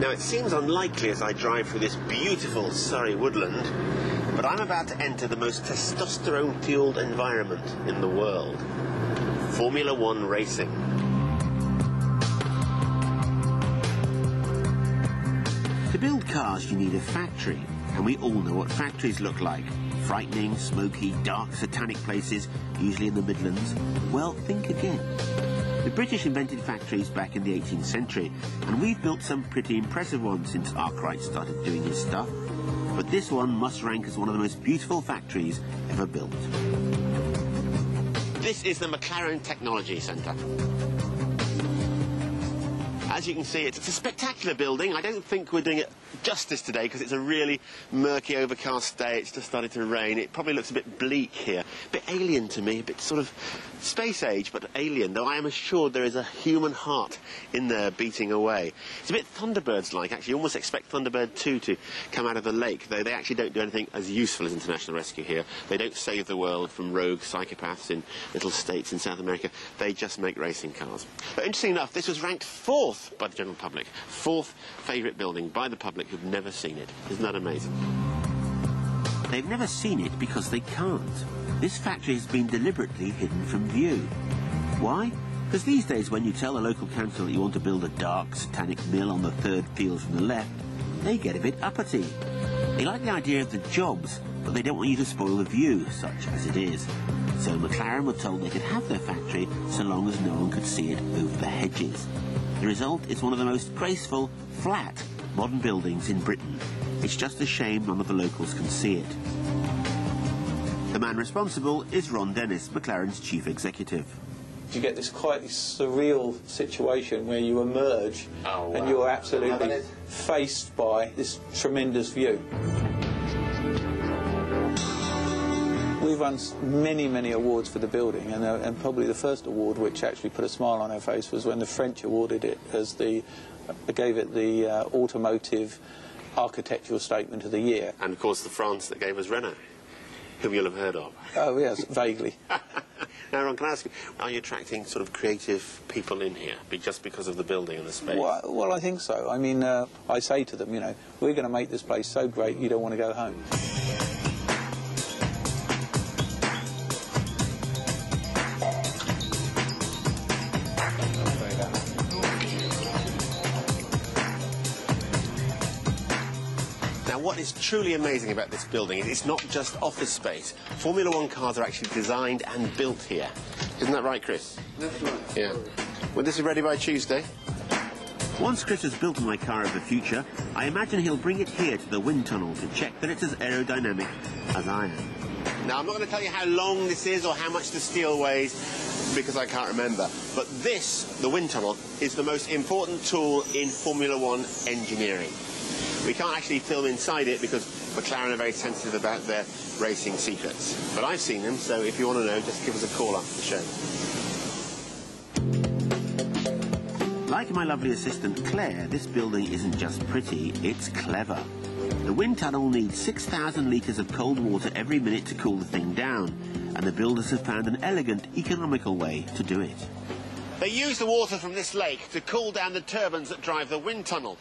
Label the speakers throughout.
Speaker 1: Now, it seems unlikely as I drive through this beautiful Surrey woodland, but I'm about to enter the most testosterone-fueled environment in the world. Formula One racing. To build cars, you need a factory, and we all know what factories look like. Frightening, smoky, dark, satanic places, usually in the Midlands. Well, think again. The British invented factories back in the 18th century, and we've built some pretty impressive ones since Arkwright started doing his stuff. But this one must rank as one of the most beautiful factories ever built. This is the McLaren Technology Centre. As you can see, it's a spectacular building. I don't think we're doing it justice today because it's a really murky, overcast day. It's just started to rain. It probably looks a bit bleak here, a bit alien to me, a bit sort of space age, but alien, though I am assured there is a human heart in there beating away. It's a bit Thunderbirds-like, actually. You almost expect Thunderbird 2 to come out of the lake, though they actually don't do anything as useful as International Rescue here. They don't save the world from rogue psychopaths in little states in South America. They just make racing cars. But interesting enough, this was ranked fourth by the general public. Fourth favourite building by the public who've never seen it. Isn't that amazing? They've never seen it because they can't. This factory has been deliberately hidden from view. Why? Because these days when you tell the local council that you want to build a dark, satanic mill on the third field from the left, they get a bit uppity. They like the idea of the jobs, but they don't want you to spoil the view, such as it is. So McLaren were told they could have their factory so long as no one could see it over the hedges. The result is one of the most graceful, flat, modern buildings in Britain. It's just a shame none of the locals can see it. The man responsible is Ron Dennis, McLaren's chief executive.
Speaker 2: You get this quite surreal situation where you emerge
Speaker 1: Oh,
Speaker 2: and you're absolutely faced by this tremendous view. We've won many, many awards for the building, and, uh, and probably the first award which actually put a smile on our face was when the French awarded it as the, gave it the uh, automotive architectural statement of the year.
Speaker 1: And of course the France that gave us Renault, whom you'll have heard of.
Speaker 2: Oh yes, vaguely.
Speaker 1: now Ron, can I ask you, are you attracting sort of creative people in here be- just because of the building and the space?
Speaker 2: Well, well, I think so. I mean, uh, I say to them, you know, we're going to make this place so great you don't want to go home.
Speaker 1: Now, what is truly amazing about this building is it's not just office space. Formula One cars are actually designed and built here. Isn't that right, Chris?
Speaker 2: That's right.
Speaker 1: Yeah. Well, this is ready by Tuesday. Once Chris has built my car of the future, I imagine he'll bring it here to the wind tunnel to check that it's as aerodynamic as I am. Now, I'm not going to tell you how long this is or how much the steel weighs because I can't remember. But this, the wind tunnel, is the most important tool in Formula One engineering. We can't actually film inside it because McLaren are very sensitive about their racing secrets. But I've seen them, so if you want to know, just give us a call after the show. Like my lovely assistant Claire, this building isn't just pretty, it's clever. The wind tunnel needs 6,000 litres of cold water every minute to cool the thing down, and the builders have found an elegant, economical way to do it. They use the water from this lake to cool down the turbines that drive the wind tunnel.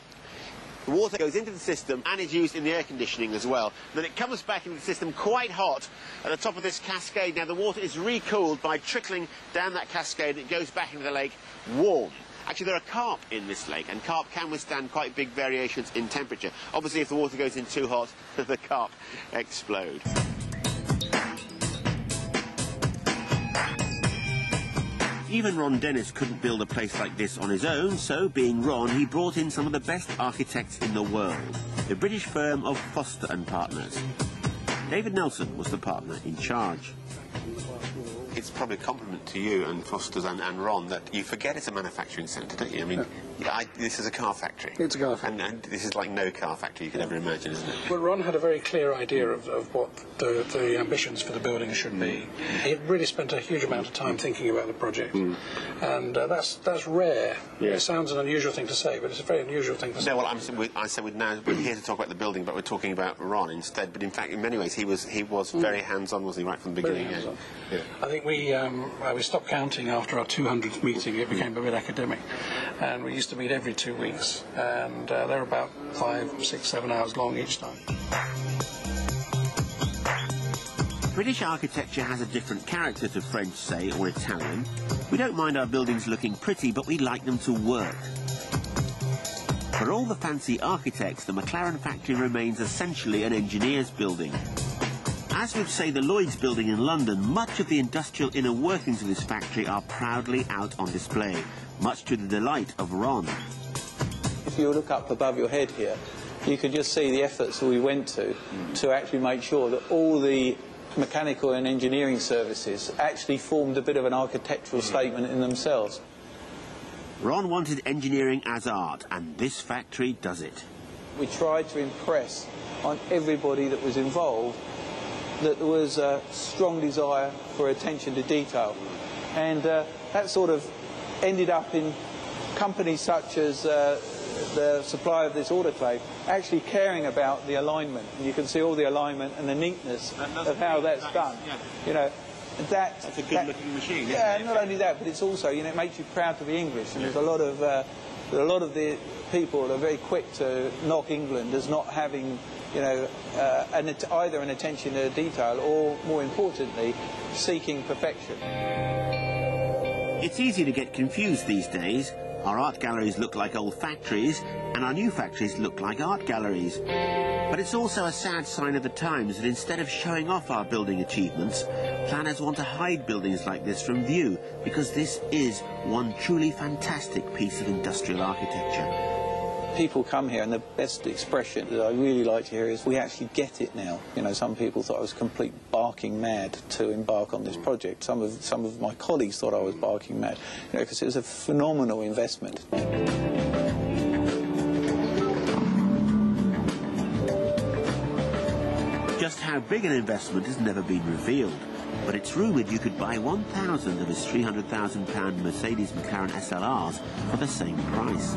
Speaker 1: The water goes into the system and is used in the air conditioning as well. Then it comes back into the system quite hot at the top of this cascade. Now the water is recooled by trickling down that cascade. and It goes back into the lake warm. Actually, there are carp in this lake, and carp can withstand quite big variations in temperature. Obviously, if the water goes in too hot, the carp explode. Even Ron Dennis couldn't build a place like this on his own, so being Ron, he brought in some of the best architects in the world, the British firm of Foster and Partners. David Nelson was the partner in charge. It's probably a compliment to you and Foster's and, and Ron that you forget it's a manufacturing centre, don't you? I mean, I, this is a car factory.
Speaker 3: It's a car factory.
Speaker 1: And, and this is like no car factory you could ever imagine, isn't it?
Speaker 3: Well, Ron had a very clear idea of, of what the, the ambitions for the building should be. Mm. He really spent a huge amount of time thinking about the project, mm. and uh, that's that's rare.
Speaker 1: Yeah.
Speaker 3: It sounds an unusual thing to say, but it's a very unusual thing to say.
Speaker 1: No, well, I'm, we, I said we're now we're here to talk about the building, but we're talking about Ron instead. But in fact, in many ways, he was he was mm. very hands-on, wasn't he, right from the beginning? yeah.
Speaker 3: Hands-on.
Speaker 1: Yeah.
Speaker 3: I think we um, uh, we stopped counting after our 200th meeting. It became a bit academic, and we used to meet every two weeks, and uh, they're about five, six, seven hours long each time.
Speaker 1: British architecture has a different character to French, say, or Italian. We don't mind our buildings looking pretty, but we like them to work. For all the fancy architects, the McLaren factory remains essentially an engineer's building. As with, say, the Lloyd's building in London, much of the industrial inner workings of this factory are proudly out on display, much to the delight of Ron.
Speaker 2: If you look up above your head here, you can just see the efforts that we went to to actually make sure that all the mechanical and engineering services actually formed a bit of an architectural statement in themselves.
Speaker 1: Ron wanted engineering as art, and this factory does it.
Speaker 2: We tried to impress on everybody that was involved that there was a strong desire for attention to detail. And uh, that sort of ended up in companies such as uh, the supplier of this autoclave actually caring about the alignment. And you can see all the alignment and the neatness of how that's done.
Speaker 1: yeah.
Speaker 2: You know, that,
Speaker 1: That's a good-looking machine,
Speaker 2: Yeah,
Speaker 1: isn't
Speaker 2: only that, but it's also, you know, it makes you proud to be English. And there's a lot of, uh, a lot of the people are very quick to knock England as not having, you know, uh, an, either an attention to detail or, more importantly, seeking perfection.
Speaker 1: It's easy to get confused these days. Our art galleries look like old factories, and our new factories look like art galleries. But it's also a sad sign of the times that instead of showing off our building achievements, planners want to hide buildings like this from view, because this is one truly fantastic piece of industrial architecture.
Speaker 2: People come here, and the best expression that I really like to hear is, "We actually get it now." You know, some people thought I was complete barking mad to embark on this project. Some of some of my colleagues thought I was barking mad, you know, because it was a phenomenal investment.
Speaker 1: Just how big an investment has never been revealed, but it's rumoured you could buy 1,000 of his £300,000 Mercedes McLaren SLRs for the same price.